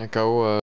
Un KO euh,